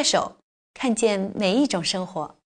快手看见每一种生活。